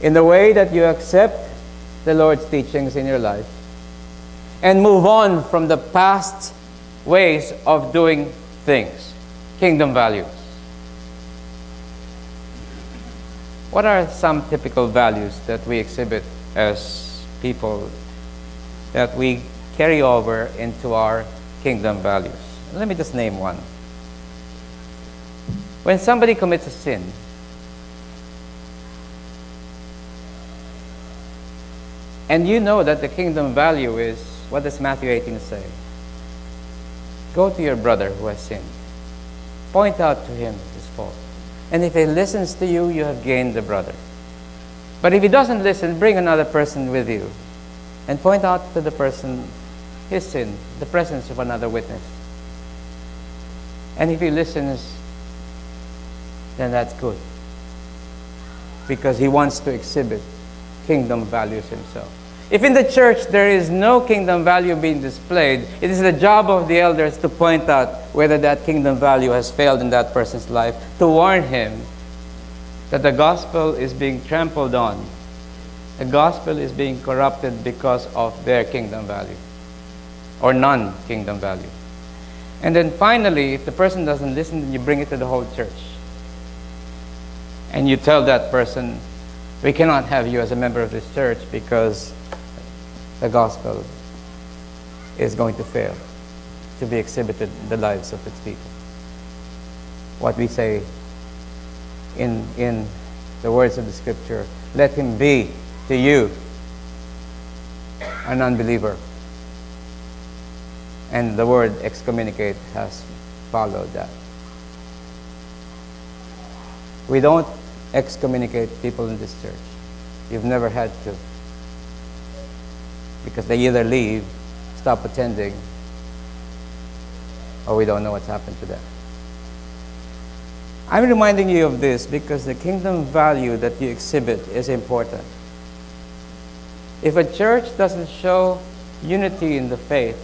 in the way that you accept the Lord's teachings in your life, and move on from the past ways of doing things, kingdom values. What are some typical values that we exhibit as people that we carry over into our kingdom values? Let me just name one. When somebody commits a sin, and you know that the kingdom value is what does Matthew 18 say? Go to your brother who has sinned. Point out to him his fault. And if he listens to you, you have gained the brother. But if he doesn't listen, bring another person with you and point out to the person his sin, the presence of another witness. And if he listens, then that's good. Because he wants to exhibit kingdom values himself. If in the church there is no kingdom value being displayed, it is the job of the elders to point out whether that kingdom value has failed in that person's life, to warn him that the gospel is being trampled on. The gospel is being corrupted because of their kingdom value or non kingdom value. And then finally, if the person doesn't listen, then you bring it to the whole church. And you tell that person, we cannot have you as a member of this church because the gospel is going to fail to be exhibited in the lives of its people. What we say in, in the words of the scripture, let him be to you an unbeliever. And the word excommunicate has followed that. We don't excommunicate people in this church. You've never had to. Because they either leave, stop attending, or we don't know what's happened to them. I'm reminding you of this because the kingdom value that you exhibit is important. If a church doesn't show unity in the faith,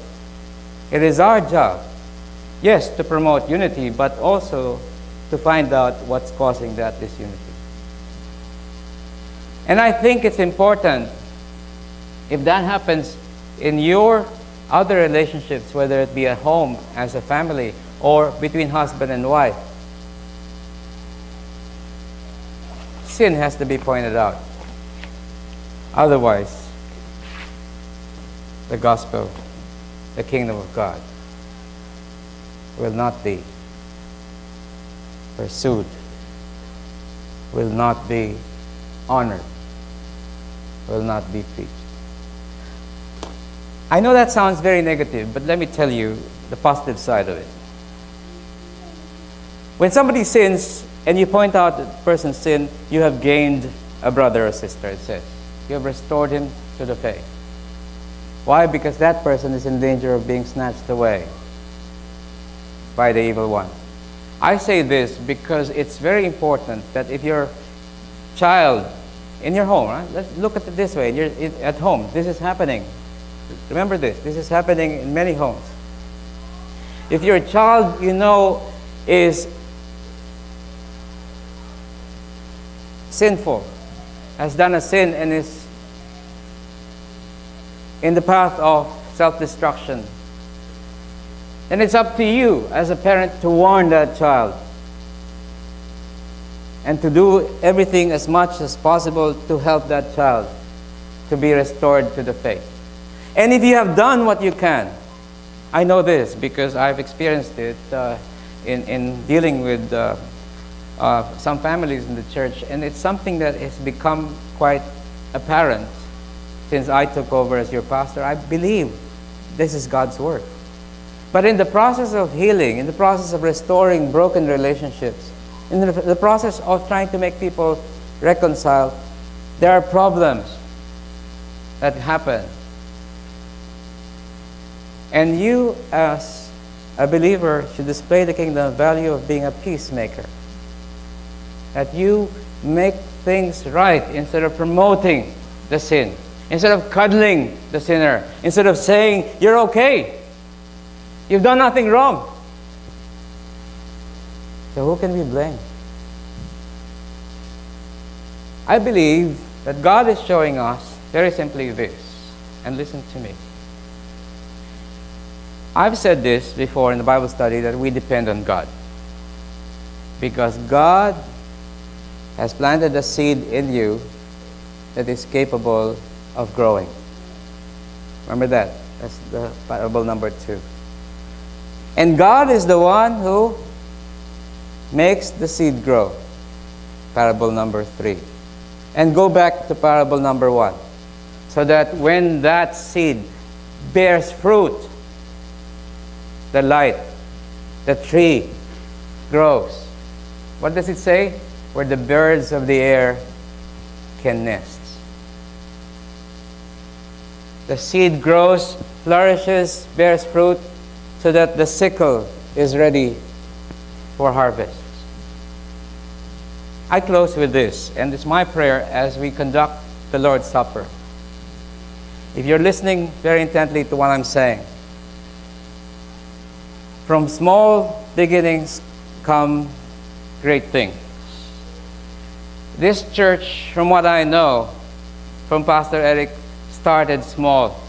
it is our job, yes, to promote unity, but also to find out what's causing that disunity. And I think it's important if that happens in your other relationships, whether it be at home as a family or between husband and wife, sin has to be pointed out. Otherwise, the gospel, the kingdom of God, will not be pursued, will not be honored, will not be preached. I know that sounds very negative, but let me tell you the positive side of it. When somebody sins and you point out the person's sin, you have gained a brother or sister, it says. You have restored him to the faith. Why? Because that person is in danger of being snatched away by the evil one. I say this because it's very important that if your child in your home, right? Let's look at it this way. You're at home. This is happening. Remember this. This is happening in many homes. If your child, you know, is sinful, has done a sin and is in the path of self destruction, then it's up to you as a parent to warn that child and to do everything as much as possible to help that child to be restored to the faith. And if you have done what you can, I know this because I've experienced it uh, in, in dealing with uh, uh, some families in the church, and it's something that has become quite apparent since I took over as your pastor. I believe this is God's work. But in the process of healing, in the process of restoring broken relationships, in the, the process of trying to make people reconcile, there are problems that happen. And you, as a believer, should display the kingdom value of being a peacemaker. That you make things right instead of promoting the sin, instead of cuddling the sinner, instead of saying, You're okay, you've done nothing wrong. So who can we blame? I believe that God is showing us very simply this, and listen to me. I've said this before in the Bible study that we depend on God. Because God has planted a seed in you that is capable of growing. Remember that? That's the parable number two. And God is the one who makes the seed grow. Parable number three. And go back to parable number one. So that when that seed bears fruit, the light, the tree grows. What does it say? Where the birds of the air can nest. The seed grows, flourishes, bears fruit, so that the sickle is ready for harvest. I close with this, and it's my prayer as we conduct the Lord's Supper. If you're listening very intently to what I'm saying, from small beginnings come great things. This church, from what I know, from Pastor Eric, started small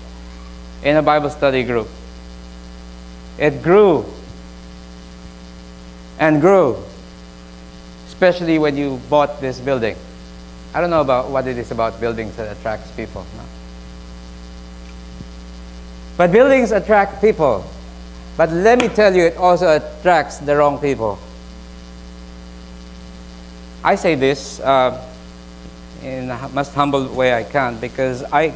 in a Bible study group. It grew and grew, especially when you bought this building. I don't know about what it is about buildings that attracts people. No. But buildings attract people. But let me tell you, it also attracts the wrong people. I say this uh, in the most humble way I can because I,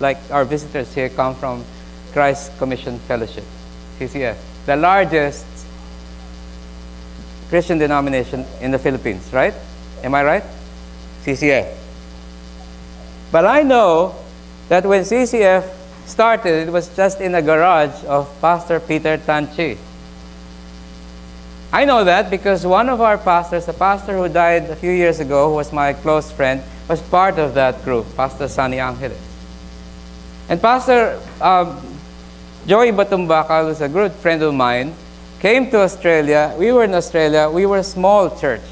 like our visitors here, come from Christ Commission Fellowship, CCF, the largest Christian denomination in the Philippines, right? Am I right? CCF. But I know that when CCF started, it was just in the garage of Pastor Peter Tanchi. I know that because one of our pastors, a pastor who died a few years ago, who was my close friend, was part of that group, Pastor Sunny Angeles. And Pastor um, Joey Batumbakal, who's a good friend of mine, came to Australia. We were in Australia. We were a small church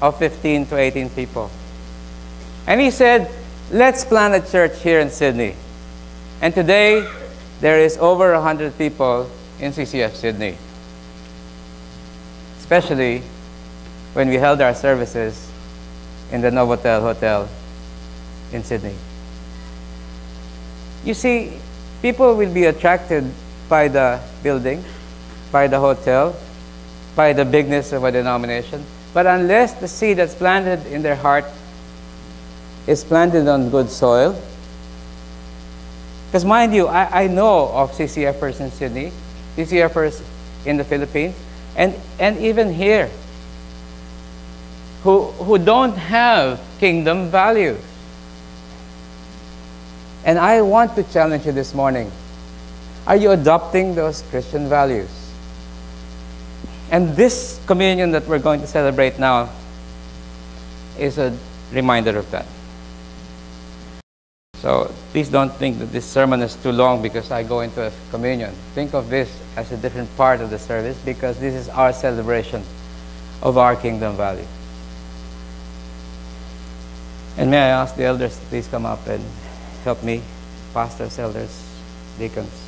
of 15 to 18 people. And he said, let's plant a church here in Sydney. And today, there is over 100 people in CCF Sydney. Especially when we held our services in the Novotel Hotel in Sydney. You see, people will be attracted by the building, by the hotel, by the bigness of a denomination. But unless the seed that's planted in their heart is planted on good soil, because mind you, I, I know of CCFers in Sydney, CCFers in the Philippines, and, and even here, who, who don't have kingdom values. And I want to challenge you this morning. Are you adopting those Christian values? And this communion that we're going to celebrate now is a reminder of that. So please don't think that this sermon is too long because I go into a communion. Think of this as a different part of the service because this is our celebration of our kingdom value. And may I ask the elders to please come up and help me, pastors, elders, deacons.